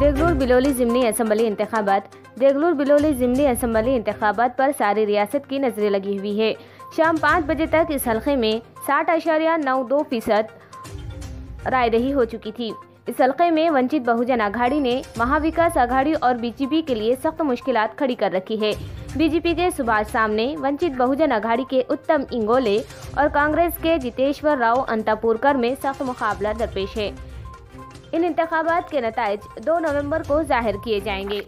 Deglur Biloli ज़िमनी assembly इंतबात Deglur Biloli ज़िमनी assembly इंतबात पर सारी रियासत की नज़रें लगी हुई है। शाम पाँच बजे तक इस हल्के में साठ अशारिया नौ दो फ़ीसद रायदही हो चुकी थी। इस हल्के में वंचित बहुजन आघाड़ी ने महाविकास आघाड़ी और बीजेपी के लिए सख्त मुश्किल खड़ी कर रखी है। बीजेपी के सुभाष सामने वंचित बहुजन आघाड़ी के उत्तम इंगोले और कांग्रेस के जितेश्वर राव अंतापुरकर में सख्त मुकाबला दरपेश है। इन इंतबात के नतज दो नवंबर को जाहिर किए जाएंगे।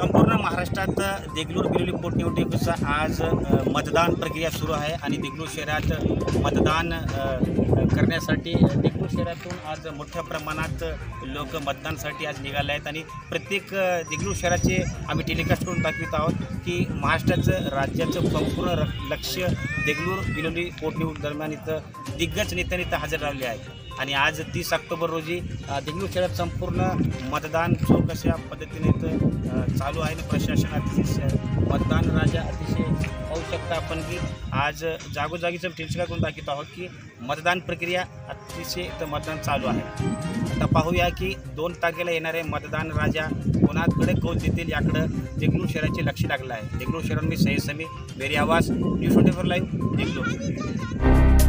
संपूर्ण महाराष्ट्रात देगलूर बिरोली पोटनिवडणुकीचा आज मतदान प्रक्रिया सुरू आहे आणि देगलूर शहरात मतदान करण्यासाठी देगलूर शहरातून आज मोठ्या प्रमाणात लोक मतदानासाठी आज निघाले आहेत आणि प्रत्येक देगलूर शहराचे आम्ही टेलिकास्ट करून दाखवित आहोत की महाराष्ट्राचं राज्याचं संपूर्ण र लक्ष देगलूर बिलोली पोटनिवडणूक दरम्यान इथं दिग्गज नेत्यांनी इथं हजर राहिले आहेत आणि आज तीस ऑक्टोबर रोजी अ, देगलूर शहरात संपूर्ण मतदान चोख अशा पद्धतीने इथं चालू आहे. आणि प्रशासन अतिशय मतदान राजा अतिशय पाहू शकता आपण की आज जागोजागीचं टेन्शन करून दाखवत आहोत की मतदान प्रक्रिया अतिशय इथं मतदान चालू आहे. आता पाहूया की दोन तारखेला येणारे मतदान राजा कोणाकडे कौल देतील याकडं देगलूर शहराचे लक्ष लागलं आहे. देगलूर शहरात मी सही समी मेरी आवाज news twenty four live Deglur